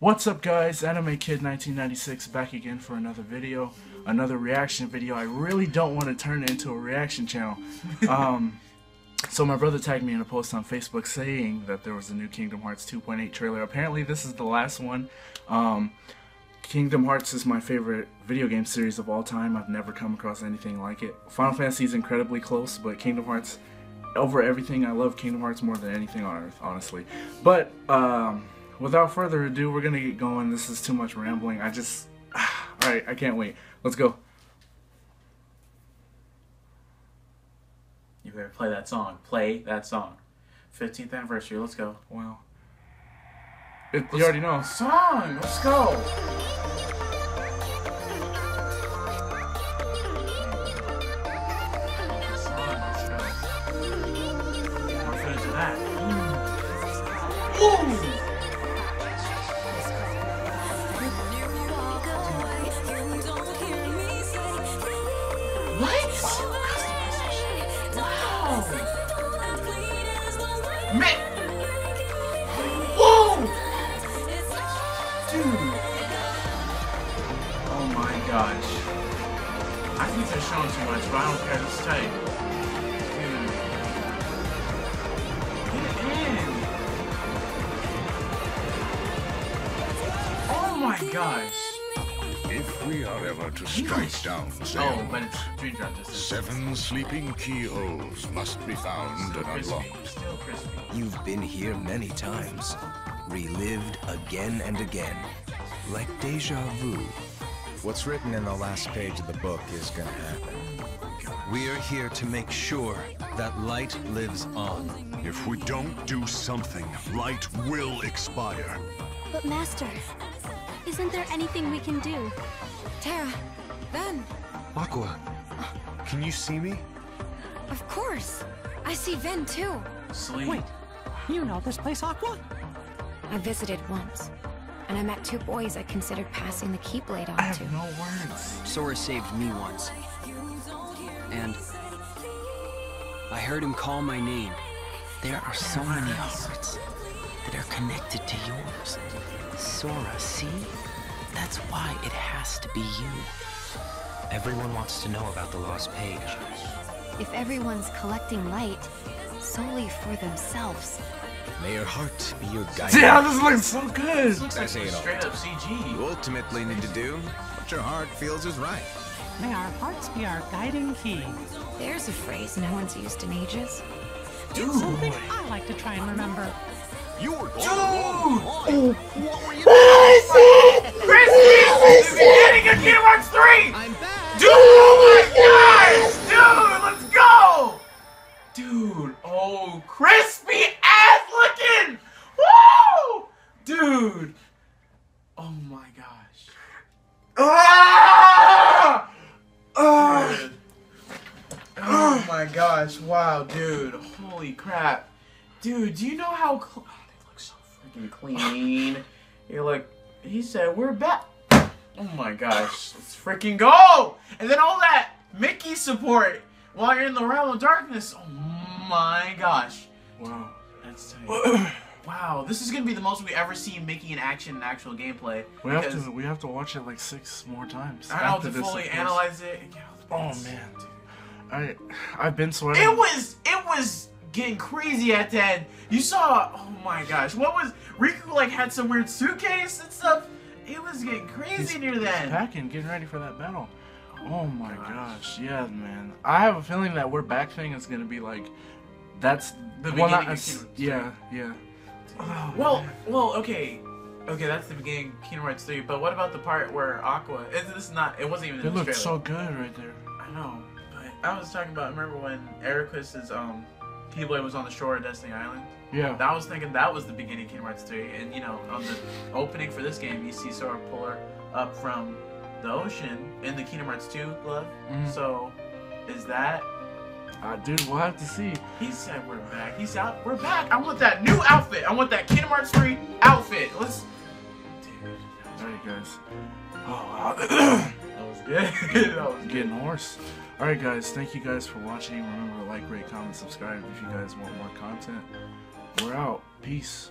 What's up guys, Anime Kid 1996 back again for another video, another reaction video. I really don't want to turn it into a reaction channel. Um, so my brother tagged me in a post on Facebook saying that there was a new Kingdom Hearts 2.8 trailer. Apparently this is the last one. Um, Kingdom Hearts is my favorite video game series of all time. I've never come across anything like it. Final Fantasy is incredibly close, but Kingdom Hearts over everything. I love Kingdom Hearts more than anything on earth, honestly. But um, without further ado, we're gonna get going. This is too much rambling. I just, all right, I can't wait. Let's go. You better play that song. Play that song. 15th anniversary. Let's go. Wow. It, you already know. Song. Let's go. Man. Whoa. Dude. Oh my gosh. I think they're showing too much, but I don't care. This is tight. Dude. Get. Oh my gosh. If we are ever to strike Nice. down Oh, Zael, but it's Dream Drop distance. seven sleeping keyholes must be found Still and crispy. unlocked. Still crispy. You've been here many times, relived again and again, like deja vu. What's written in the last page of the book is gonna happen. We are here to make sure that light lives on. If we don't do something, light will expire. But Master, isn't there anything we can do? Terra, Ven, Aqua, can you see me? of course. I see Ven too. Sleep. Wait, you know this place, Aqua? I visited once, and I met two boys I considered passing the Keyblade I on to. have no words. Sora saved me once. And I heard him call my name. There are so many hearts that are connected to yours. Sora, see? That's why it has to be you. Everyone wants to know about the lost page. If everyone's collecting light solely for themselves, May your heart be your guide. Yeah, this looks so good. This looks like That's it all. straight up CG. You ultimately need to do what your heart feels is right. May our hearts be our guiding key. There's a phrase no one's used in ages. It's something I like to try and remember. You were Dude! Crispy! The beginning Kingdom Hearts 3! I'm back! Dude, oh my gosh! Dude, let's go! Dude, oh, crispy ass looking! Woo! Dude! Oh my gosh. Ah! Ah! Oh my gosh, wow, dude. Holy crap. Dude, do you know how freaking clean. You're like, he said, we're back. Oh my gosh, let's freaking go! And then all that Mickey support while you're in the realm of darkness. Oh my gosh. Wow. That's tight. wow, this is gonna be the most we ever see Mickey in action in actual gameplay. We have to we have to watch it like six more times. I don't know to this, fully analyze it. and get all the Oh man, I I've been sweating. It was it was getting crazy at the end. You saw oh my gosh, what was Riku like had some weird suitcase and stuff? It was getting crazy He's- near the he's end. packing, getting ready for that battle. Oh my gosh, yeah, man. I have a feeling that we're back thing is gonna be like, that's The well, not beginning of Kingdom Hearts yeah, yeah. Oh, Well, man. well, okay. Okay, that's the beginning Kingdom Hearts 3, but what about the part where Aqua is this not it wasn't even it looked so good right there. I know, but I was talking about remember when Eraqus's um Keyblade was on the shore of Destiny Island? Yeah. I was thinking that was the beginning of Kingdom Hearts 3, and you know, on the opening for this game, you see Sora pull her up from the ocean in the Kingdom Hearts 2 glove. Mhm. So, is that? Uh, dude, we'll have to see. He said we're back. He said we're back. I want that new outfit. I want that Kingdom Hearts 3 outfit. Let's. Dude, Alright, guys. Oh, wow. that was good. that was. Getting hoarse. Alright, guys. Thank you guys for watching. Remember to like, rate, comment, subscribe if you guys want more content. We're out. Peace.